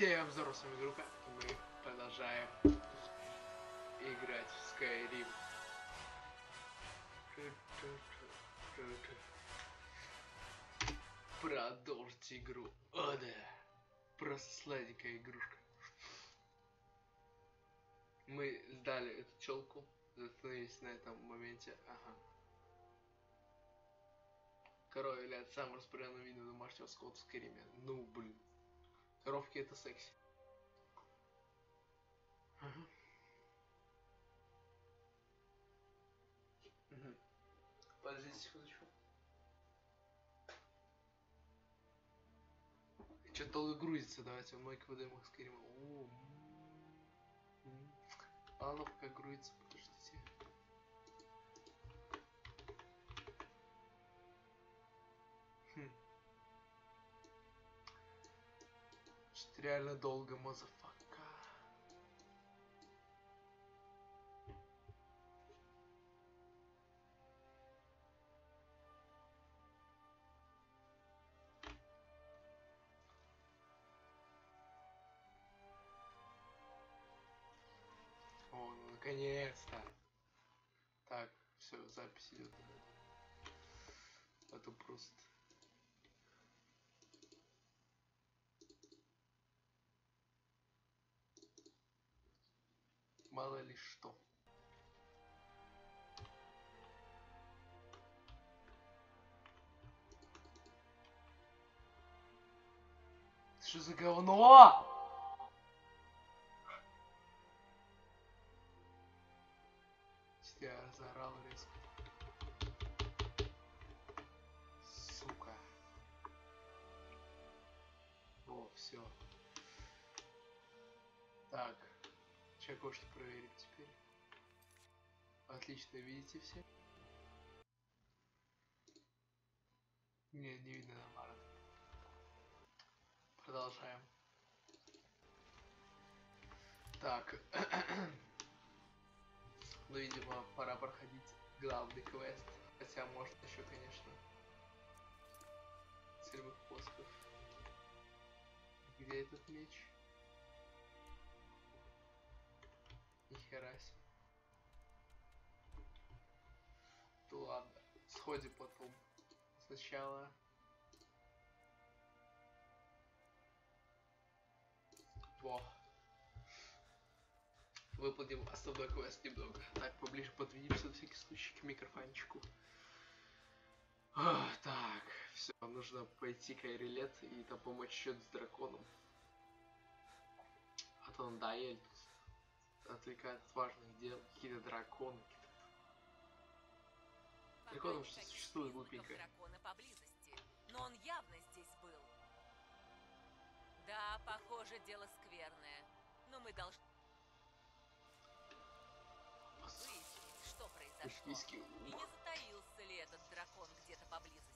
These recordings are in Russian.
Всем здорово, с вами Грука, и мы продолжаем играть в Skyrim. Продолжить игру. О, да. Просто сладенькая игрушка. Мы сдали эту челку, застановились на этом моменте. Ага. Корова является самым распределенным видом домашнего скота в Скайриме. Ну, блин. Коровки это секси. Ага. Угу. Подождите секундочку. Что-то долго грузится, давайте в мойку выдаем их скорее. О. А грузится, реально долго, motherfucker. О, ну наконец-то. Так, все, запись идет. Это просто. Мало ли что. Что за говно? Кое-что проверим теперь. Отлично, видите все? Не, не видно нормально. Продолжаем. Так. Ну, видимо, пора проходить главный квест. Хотя, может, еще, конечно, целевых поисков. Где этот меч? Нихера себе. Ну ладно, сходим потом. Сначала... Во. Выполним основной квест немного. Так, поближе подвинемся на всякий случай к микрофончику. Ах, так, все, нужно пойти к Айрилет и там помочь счет с драконом. А то надоели тут. Отвлекает от важных дел. Какие-то драконы. Драконом что существует глупенько. дракона поблизости, но он явно здесь был. Да, похоже, дело скверное. Но мы должны выяснить, что произошло. И не затаился ли этот дракон где-то поблизости.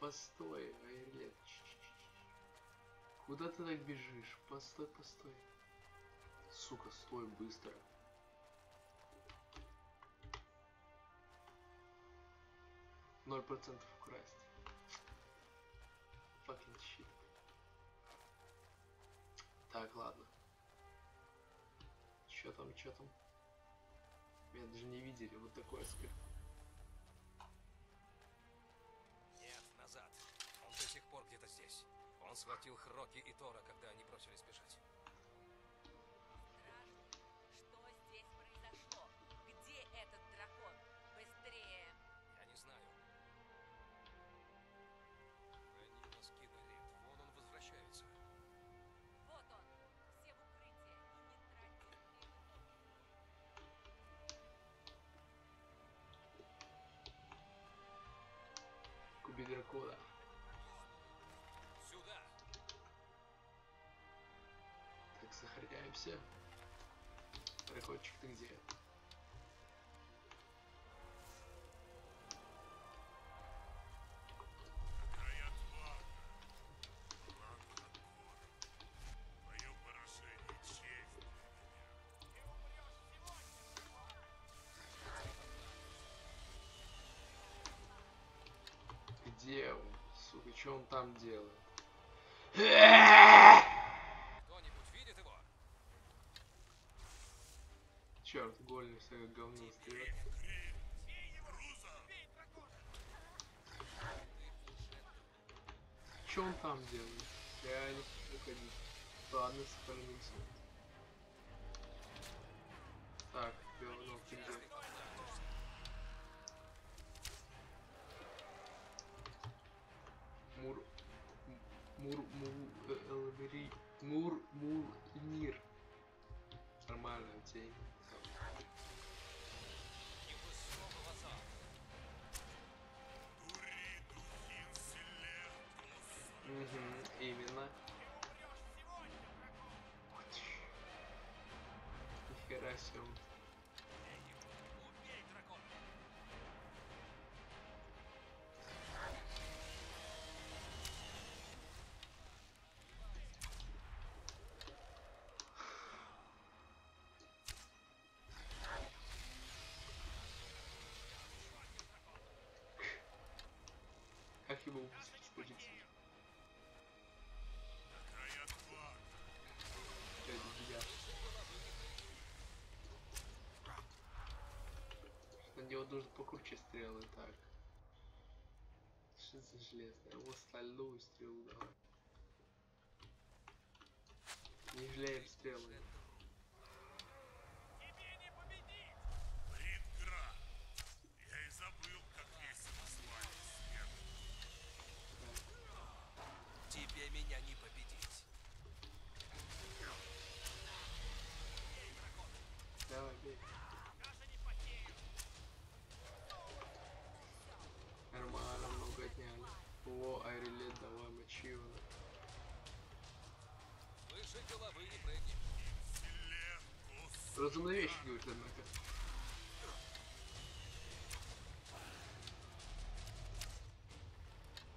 Постой, Айрилет. Куда ты так бежишь? Постой, постой. Сука, стой быстро. Ноль процентов украсть. Fucking shit. Так, ладно. Чё там, чё там? Меня даже не видели, вот такое скрыт. Схватил Хроки и Тора, когда они бросились бежать. Страшно. Что здесь произошло? Где этот дракон? Быстрее! Я не знаю. Они нас кинули. Вон он возвращается. Вот он! Все в укрытие! И не тратьте время Куби дракона. общаемся. Проходчик, ты где? Где он, сука, что он там делает? Все как говно встает. Что он там делает? Я не хочу ходить. Ладно, сохранимся. Так, говно, ты где? Мур... Мур... Мур... э, э, Мур... Мур... Нихера себе. он. Убей дракона. Как его выпустить, покруче стрелы, так. Что за железная? Вот стальную стрелу давай. Не жалеем стрелы. Разумная вещь, говорит, однако.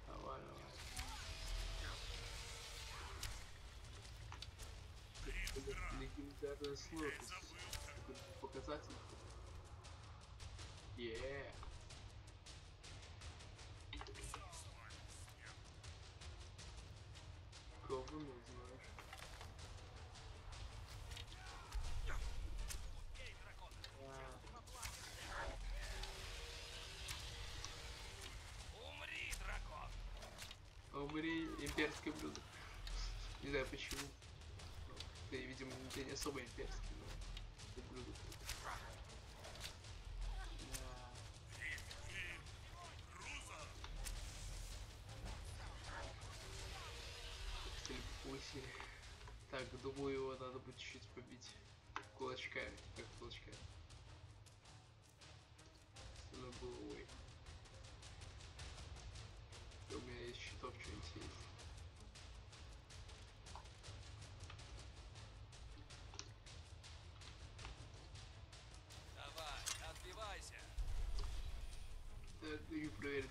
Давай, давай. Слово. Такой показатель. Е. Умри, имперское блюдо. Не знаю почему. Ты, видимо, ты не особо имперский,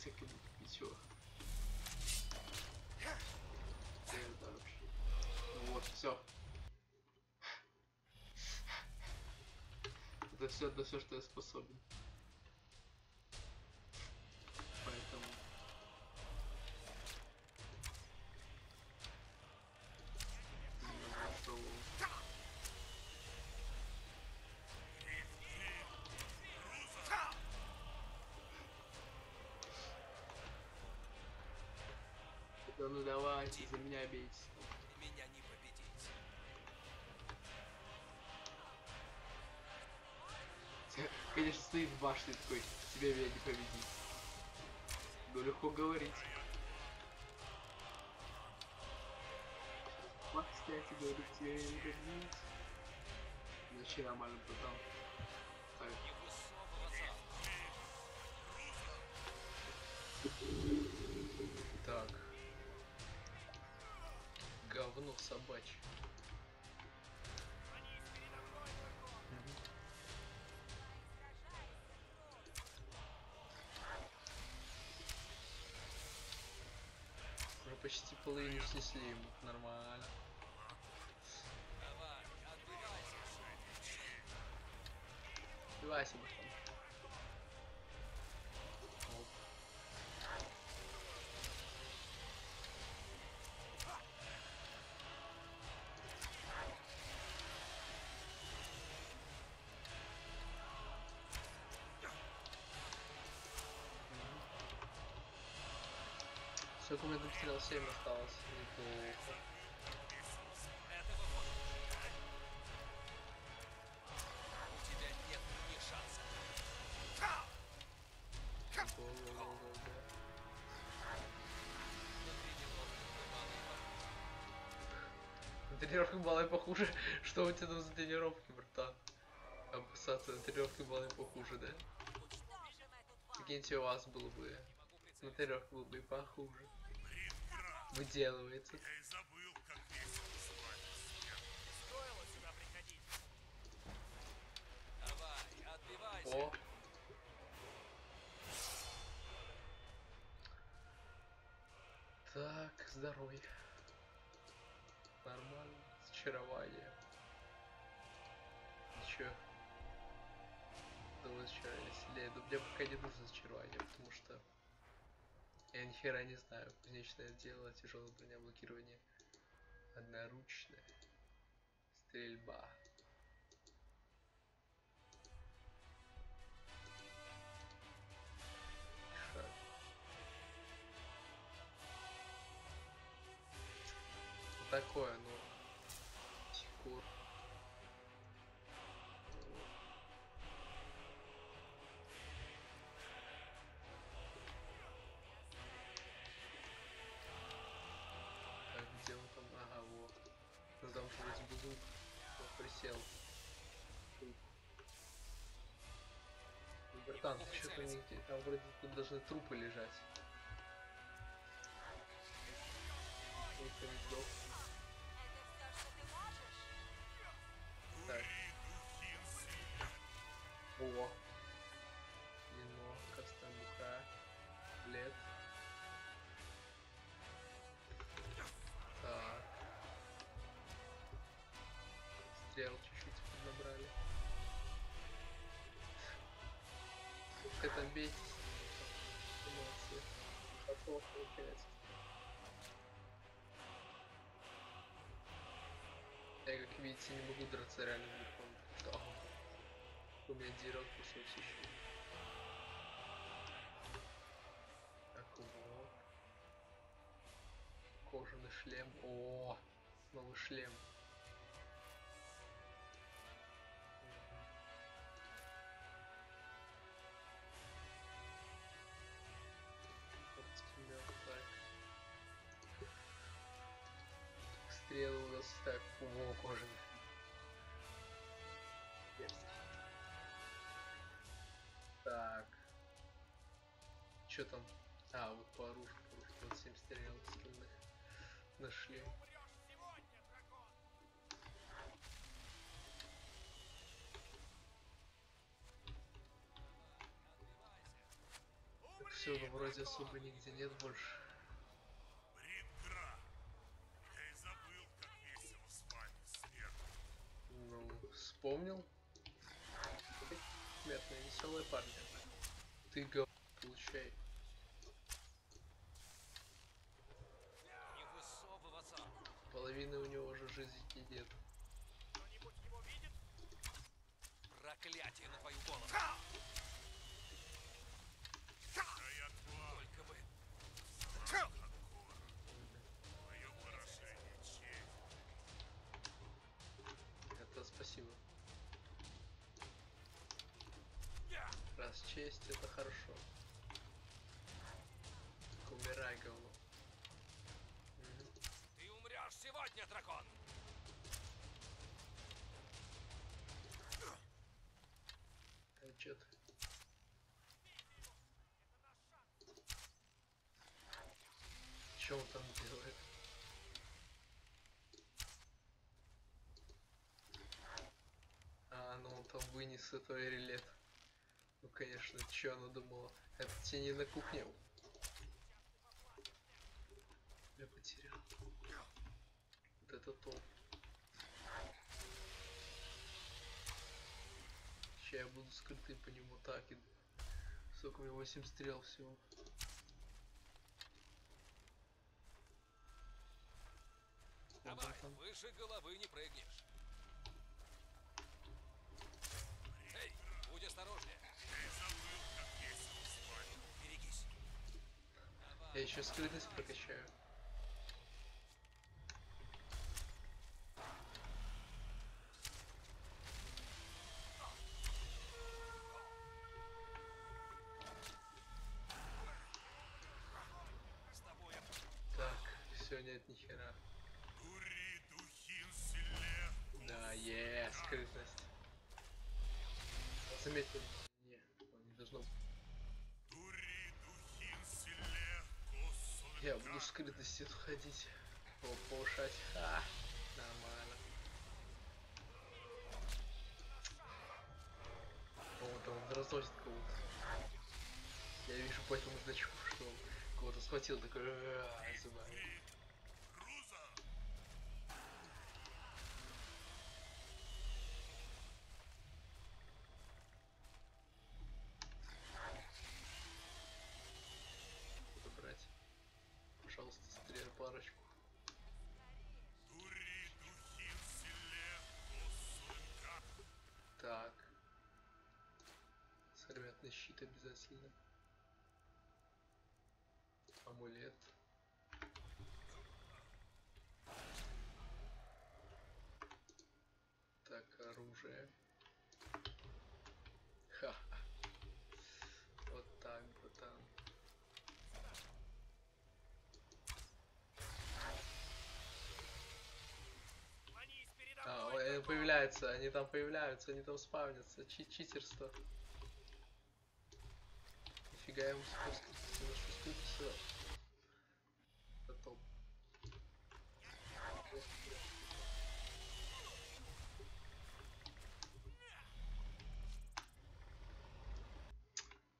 проверить, как ему все. Это вообще. Ну вот, все. Это все, это все, что я способен. Давайте, за меня бейте. Меня не победить. Конечно, стоит в башне такой, тебе меня не победить. Ну легко говорить. Вот, кстати, говорю, тебе не победить. Зачем нормально потом? Так. Говно собачье. Почти половину снесли ему. Нормально. Давай, отбивайся. Убивайся, Сколько у меня там стрел? 7 осталось. Неплохо. Тренировке баллы похуже. Что у тебя там за тренировки, братан? Опасаться на тренировке баллы похуже, да? Прикиньте, у вас было бы на тренировке было бы и похуже. Выделывается. я и забыл, как. Стоило сюда приходить. Давай, отбивайся. О! Так, здоровье. Нормально. Зачарование. Ничего. Думаю, зачарование сильнее. Но мне пока не нужно зачарование, потому что я ни хера не знаю. Кузнечное дело, тяжелое броня, блокирование. Одноручная. Стрельба. Шаг. Такое, ну. Ты что-то не... Там вроде тут должны трупы лежать. Сдох. Я, как видите, не могу драться реально верхом. У меня дерет кусок еще. Так, вот. Кожаный шлем. О, новый шлем. Что там? А, вот по оружию, что вот 7 стрел скинных нашли. Все, ну вроде особо нигде нет больше. Блин, Гра. Я и забыл, как весело с вами, смерть. Ну, вспомнил. Смертные, веселые парни. Ты го Не высовываться. Половины у него уже жизни нет. Кто-нибудь его видит? Проклятие на твою голову. Только бы. Это спасибо. Раз честь, это хорошо. Чё он там делает? А, ну он там вынес этого релет. Ну конечно, чё она думала? Это тебе не на кухне. Я потерял. Вот это топ. Сейчас я буду скрытый по нему так и... Сколько у меня 8 стрел всего. Вот Давай, он там. Выше головы не прыгнешь. Эй, будь осторожнее. Я и забыл, как весело с вами. Берегись. Я еще скрытность прокачаю. Так, все, нет ни хера. Е, скрытность. Заметьте, не, не должно. Я буду скрытности ходить, по- повышать. Ха, нормально. Там он разносит кого-то. Я вижу по этому значку, что он кого-то схватил, такой «Э-э-э», зубами. Щит обязательно. Амулет. Так, оружие. Ха. Вот так, братан. А, э, появляются, они там появляются, они там спавнятся. Чи читерство. Нифига что спуститься. Потом.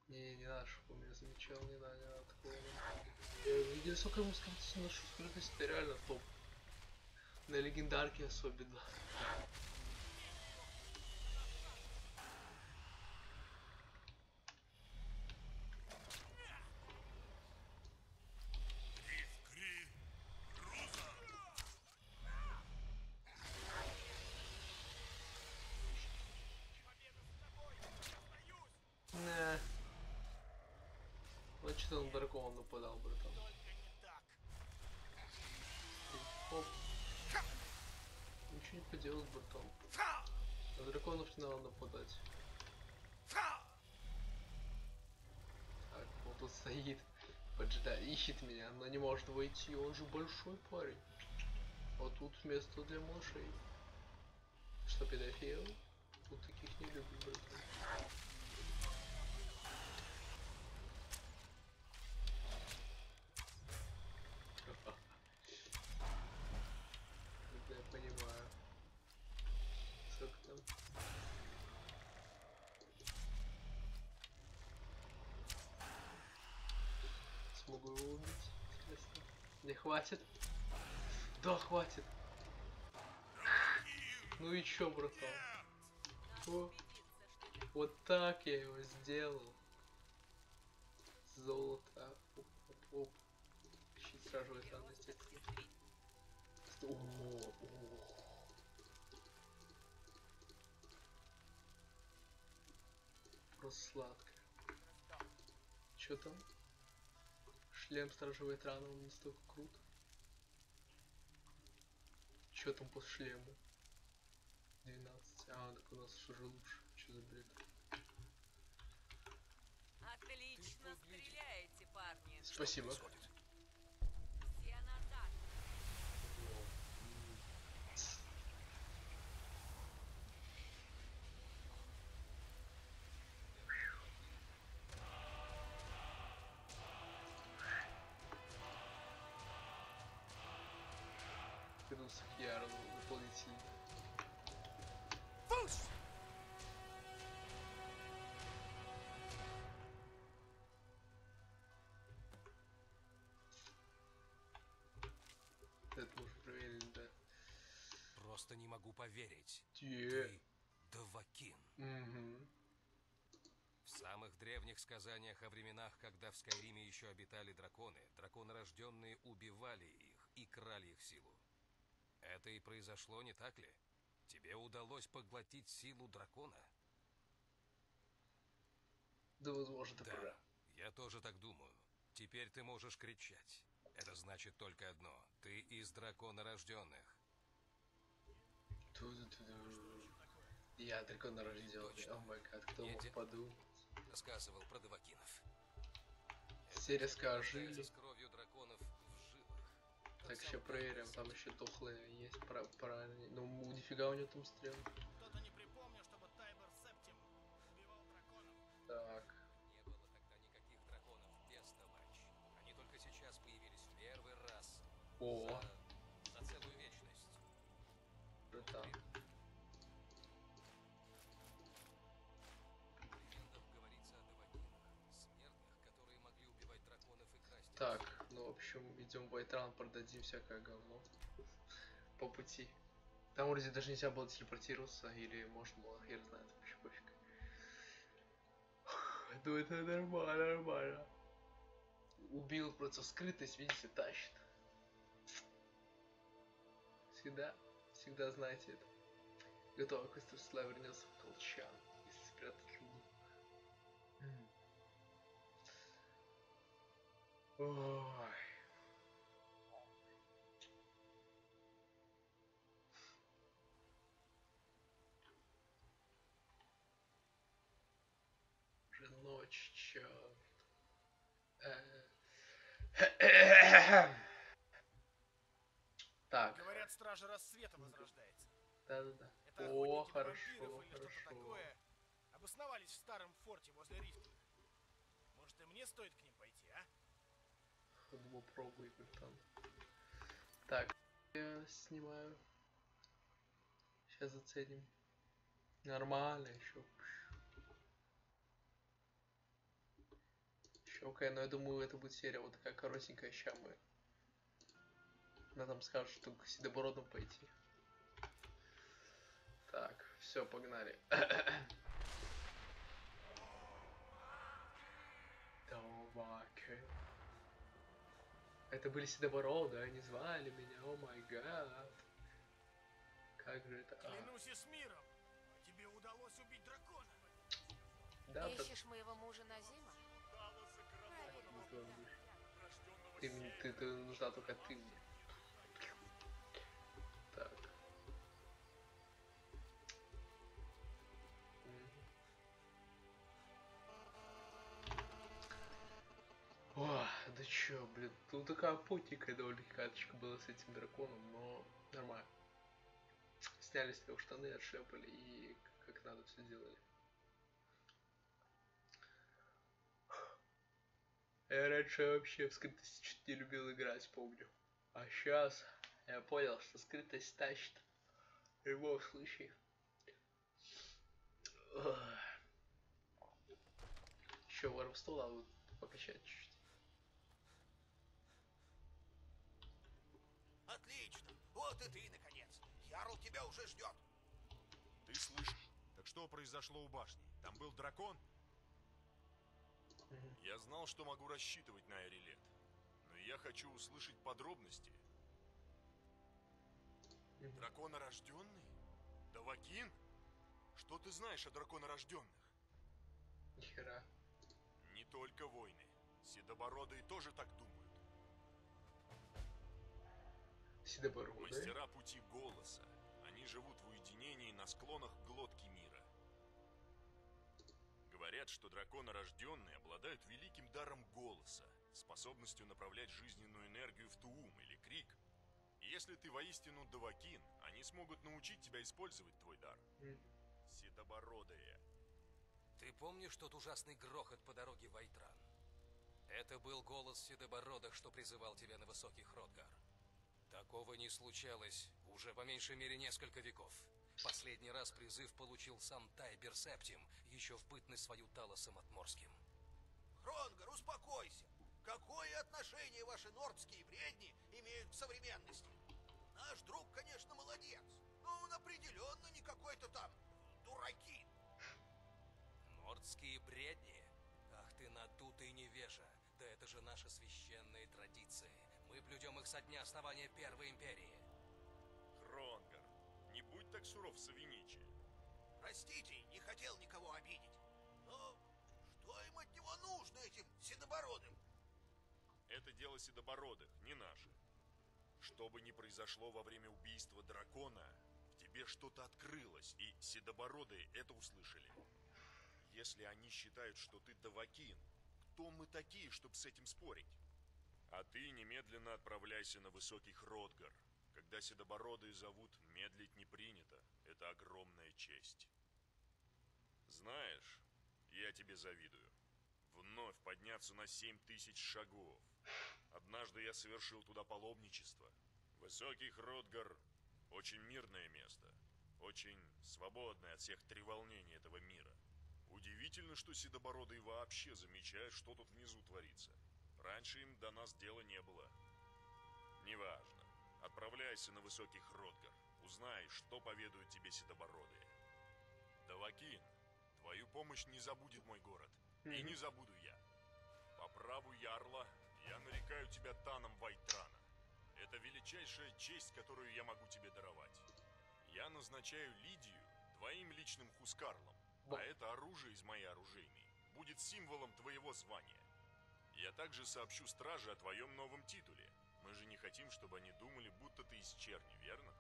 Не, не надо, чтобы он меня замечал, не надо, не надо такого. Я видел, сколько ему на что скрытность, это реально топ. На легендарке особенно. Кри. Круза. Не. Вот что он нападал, братан. Оп. Ничего не поделать, братан. На драконов не надо нападать. Так, вот тут стоит. Поджидает, ищет меня, но не может войти. Он же большой парень. Вот тут место для малышей. Что, педофил? Тут таких не любят, братан. Это я понимаю. Сколько там? Смогу его убить. Не хватит? Да, хватит. Ну и чё, братан? О. Вот так я его сделал. Золото. Оп, оп, оп. Щит сразу экран, естественно. О, о. Просто сладко. Чё там? Шлем сторожевой экрана, он настолько крут. Чё там по шлему? 12. А, так у нас уже лучше. Чё за бред? Отлично стреляете, парни. Спасибо. Происходит. Просто не могу поверить. Те. Ты Давакин. Угу. В самых древних сказаниях о временах, когда в Скайриме еще обитали драконы, драконы рожденные убивали их и крали их силу. Это и произошло, не так ли? Тебе удалось поглотить силу дракона? Да, возможно, ты Да, прав. я тоже так думаю. Теперь ты можешь кричать. Это значит только одно. Ты из дракона рожденных. Ту-ду-ду-ду. Я дракона рожденный. Точно. О май гад, кто мог подумать? Рассказывал про Давакинов. Все расскажи. С кровью драконов в жилах. Так, еще проверим, там еще дохлые есть, про правильно. Ну, нифига у него там стрел. Кто-то не припомню, чтобы Тайбер Септим убивал драконов. Так, Не было тогда никаких драконов без товарищ. Они только сейчас появились в первый раз. О. идем в Вайтран, продадим всякое говно по пути. Там вроде даже нельзя было телепортироваться, или может было, хер знает, вообще пофиг. Ну это нормально, нормально. Убил просто скрытость, видите, тащит. Всегда, всегда знаете это. Готово, Костер Сла вернется в колчан и спрятать. М. Ой. Черт. Так, Говорят, стража рассвета возрождается. да-да-да. О, хорошо, хорошо. Обосновались в старом форте возле рифта. Может, и мне стоит к ним пойти, а? Думаю, пробуй как там. Так, я снимаю. Сейчас заценим. Нормально еще. Еще окей, но я думаю, это будет серия вот такая коротенькая, ща мы. Она там скажет, что к седобородам пойти. Так, все, погнали. Давай, это были седобороды, они звали меня, о май гад. Как же это? А, Клянусь и с миром. Тебе удалось убить дракона. да, Ищешь моего мужа Назима? Ты, мне- ты, ты нужна только ты мне. Так. О, да чё, блин, ну такая потненькая довольно каточка была с этим драконом, но нормально. Сняли с него штаны, отшлепали и как надо все делали. Я раньше вообще в скрытости чуть не любил играть, помню. А сейчас я понял, что скрытость тащит. В любом случае. Еще воровство надо вот покачать чуть-чуть. Отлично! Вот и ты, наконец! Ярл тебя уже ждет! Ты слышишь? Так что произошло у башни? Там был дракон? Я знал, что могу рассчитывать на Эрилет. Но я хочу услышать подробности. Драконорожденный? Давакин? Что ты знаешь о драконорожденных? Нихера. Не только войны. Седобородые тоже так думают. Седобородый. Мастера пути голоса. Они живут в уединении на склонах глотки мира. Говорят, что драконорожденные обладают великим даром голоса, способностью направлять жизненную энергию в туум или крик. И если ты воистину давакин, они смогут научить тебя использовать твой дар. Седобородые. Ты помнишь тот ужасный грохот по дороге в Айтран? Это был голос Седобородых, что призывал тебя на высокий Хротгар. Такого не случалось уже по меньшей мере несколько веков. Последний раз призыв получил сам Тайбер Септим, еще в бытность свою Талосом Отморским. Хронгар, успокойся! Какое отношение ваши нордские бредни имеют к современности? Наш друг, конечно, молодец, но он определенно не какой-то там дураки. Нордские бредни? Ах ты надутый невежа! Да это же наши священные традиции. Мы блюдем их со дня основания Первой Империи. Так суров, Савиничи. Простите, не хотел никого обидеть. Но что им от него нужно, этим седобородым? Это дело седобородых, не наше. Что бы ни произошло во время убийства дракона, в тебе что-то открылось, и седобородые это услышали. Если они считают, что ты Давакин, кто мы такие, чтобы с этим спорить? А ты немедленно отправляйся на высокий Хродгар. Когда седобородые зовут, медлить не принято. Это огромная честь. Знаешь, я тебе завидую. Вновь подняться на семь тысяч шагов. Однажды я совершил туда паломничество. Высокий Хродгар — очень мирное место. Очень свободное от всех треволнений этого мира. Удивительно, что седобородые вообще замечают, что тут внизу творится. Раньше им до нас дела не было. Неважно. Отправляйся на высокий Хродгар. Узнай, что поведают тебе седобородые. Давакин, твою помощь не забудет мой город. И не забуду я. По праву Ярла я нарекаю тебя Таном Вайтрана. Это величайшая честь, которую я могу тебе даровать. Я назначаю Лидию твоим личным хускарлом, а это оружие из моей оружейной будет символом твоего звания. Я также сообщу страже о твоем новом титуле. Мы же не хотим, чтобы они думали, будто ты из черни, верно?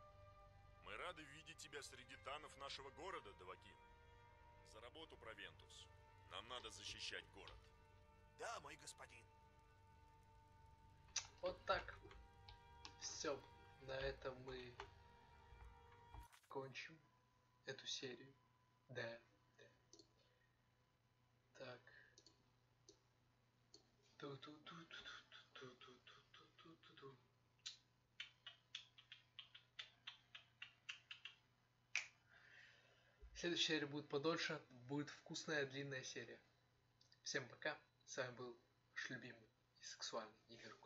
Мы рады видеть тебя среди танов нашего города, Давакин. За работу, Провентус. Нам надо защищать город. Да, мой господин. Вот так. Все. На этом мы кончим эту серию. Да. да. Так. Тут, тут, тут. Следующая серия будет подольше, будет вкусная длинная серия. Всем пока, с вами был ваш любимый и сексуальный Игорь.